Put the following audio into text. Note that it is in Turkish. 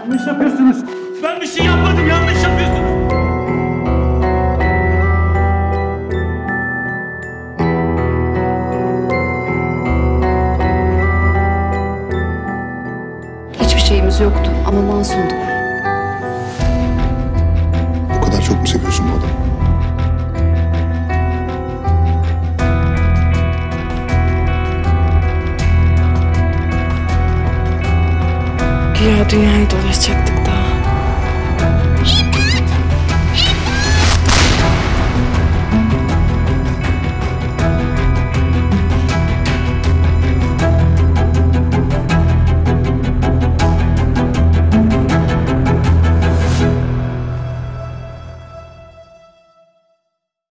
Yanlış yapıyorsunuz. Ben bir şey yapmadım. Yanlış yapıyorsunuz. Hiçbir şeyimiz yoktu ama masumduk. Bir ara dünyayı dolaşacaktık daha.